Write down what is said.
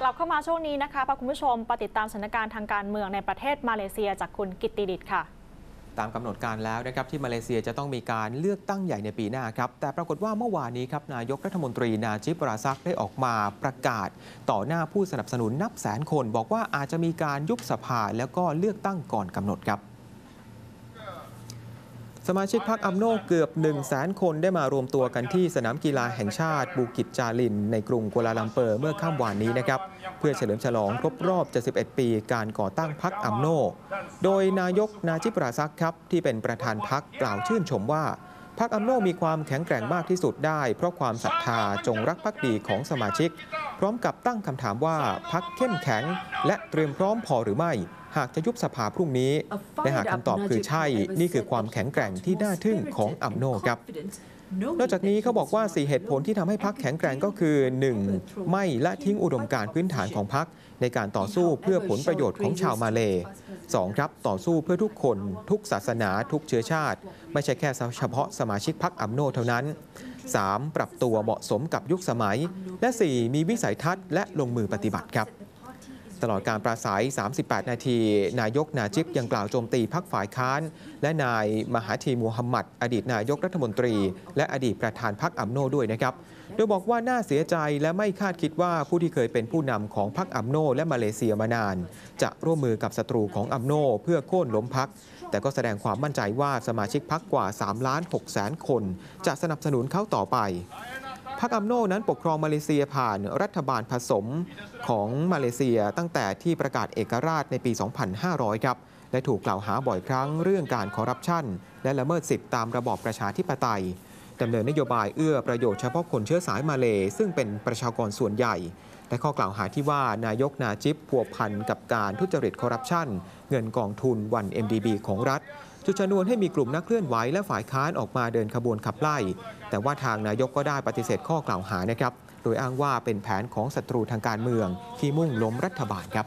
กลับเข้ามาช่วงนี้นะคะพาคุณผู้ชมไปติดตามสถานการณ์ทางการเมืองในประเทศมาเลเซียจากคุณกิตติดิตค่ะ ตามกำหนดการแล้วนะครับที่มาเลเซียจะต้องมีการเลือกตั้งใหญ่ในปีหน้าครับ แต่ปรากฏว่าเมื่อวานนี้ครับนายกรัฐมนตรีนาจิบ ราซักได้ออกมาประกาศ ต่อหน้าผู้สนับสนุนนับแสนคน บอกว่าอาจจะมีการยุบสภาแล้วก็เลือกตั้งก่อนกำหนดครับ สมาชิกพรรคอัมโนเกือบ 1 0 0 0 0แสนคนได้มารวมตัวกันที่สนามกีฬาแห่งชาติบูกิตจาลิล ในกรุงกัวลาลัมเปอร์เมื่อค่ำวานนี้นะครับเพื่อเฉลิมฉลองครบรอบ 71 ปี การก่อตั้งพรรคอัมโน โดยนายกนาจิปราซักครับที่เป็นประธานพรรคกล่าวชื่นชมว่า พรรคอัมโนมีความแข็งแกร่งมากที่สุดได้ เพราะความศรัทธาจงรักภักดีของสมาชิก พร้อมกับตั้งคำถามว่าพรรคเข้มแข็ง และเตรียมพร้อมพอหรือไม่ หากจะยุบสภาพรุ่งนี้และหากคำตอบคือใช่ นี่คือความแข็งแกร่งที่น่าทึ่งของอัมโนครับ นอกจากนี้เขาบอกว่า 4 เหตุผลที่ทำให้พักแข็งแกร่งก็คือ 1. ไม่ละทิ้งอุดมการณ์พื้นฐานของพักในการต่อสู้เพื่อผลประโยชน์ของชาวมาเล 2. ครับต่อสู้เพื่อทุกคน ทุกศาสนา ทุกเชื้อชาติ ไม่ใช่แค่เฉพาะสมาชิกพักอัมโนเท่านั้น 3. ปรับตัวเหมาะสมกับยุคสมัย และ 4. มีวิสัยทัศน์และลงมือปฏิบัติครับ ตลอดการปราศัย 38 นาที นายกนาจิบยังกล่าวโจมตีพักฝ่ายค้าน และนายมหาธีมูฮัมหมัด อดีตนายกรัฐมนตรี และอดีตประธานพรรคอัมโนด้วยนะครับ โดยบอกว่าน่าเสียใจและไม่คาดคิดว่าผู้ที่เคยเป็นผู้นำของพรรคอัมโนและมาเลเซียมานาน จะร่วมมือกับศัตรูของอัมโนเพื่อโค่นล้มพรรค แต่ก็แสดงความมั่นใจว่าสมาชิกพรรคกว่า3ล้าน6แสนคน จะสนับสนุนเขาต่อไป พรรคอัมโนนั้นปกครองมาเลเซียผ่านรัฐบาลผสมของมาเลเซียตั้งแต่ที่ประกาศเอกราชในปี 2500 ครับ และถูกกล่าวหาบ่อยครั้งเรื่องการคอร์รัปชัน และละเมิดสิทธิตามระบอบประชาธิปไตยดำเนินนโยบายเอื้อประโยชน์เฉพาะคนเชื้อสายมาเลซึ่งเป็นประชากรส่วนใหญ่ และข้อกล่าวหาที่ว่านายกนาจิบพัวพันกับการทุจริตคอร์รัปชัน เงินกองทุนวัน MDB ของรัฐ จุดชนวนให้มีกลุ่มนักเคลื่อนไหวและฝ่ายค้านออกมาเดินขบวนขับไล่ แต่ว่าทางนายกก็ได้ปฏิเสธข้อกล่าวหานะครับ โดยอ้างว่าเป็นแผนของศัตรูทางการเมืองที่มุ่งล้มรัฐบาลครับ